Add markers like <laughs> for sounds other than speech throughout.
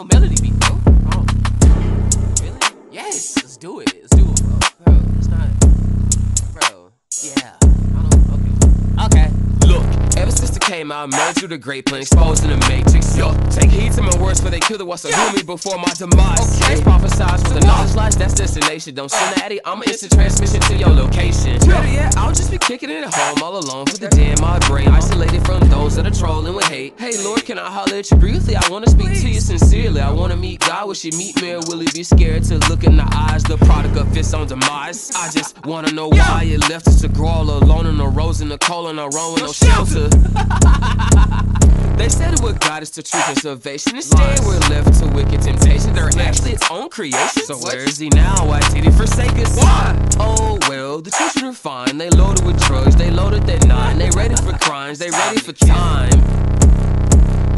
no melody. No melody beat, bro. Oh. Really? Yes. Let's do it. Let's do it, bro. Bro, it's not. Bro. Yeah. I don't. Okay. Okay. Look, ever since the came out, man through the great plan, exposed in the matrix. Yo, take heed to my words, for they kill the what's a yeah. me before my demise. Okay. It's prophesized with the knowledge lies, that's destination. Don't send the addy, I'm an instant transmission to your location. Better yet, I'll just be kicking it at home all alone with the damn my brain, isolated from those that are trolling with hate. Hey Lord, can I holler at you briefly? I wanna speak to you sincerely. I wanna meet God. Wish you meet me, or will he be scared to look in the eyes? The product of his own demise. I just wanna know why you left us to grow all alone in the rose in the cold and the road with no shelter. <laughs> they said it would guide us to truth and salvation. Instead, we're left to wicked temptation. They're actually its own creation. So where is he now? Why did he forsake us? Why? Oh well, the children are fine. They loaded with drugs. They loaded their nine. They ready for crimes. They ready for time.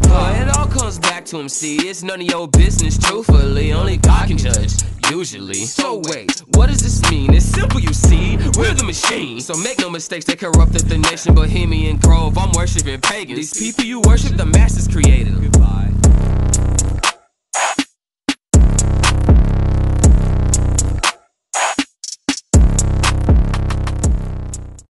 But it all comes back to him. See, it's none of your business. Truthfully, only God can judge usually. So wait, what does this mean? It's simple, you see. We're the machine. So make no mistakes, they corrupted the nation, Bohemian Grove. I'm worshiping pagans. These people you worship, the masses created. Goodbye.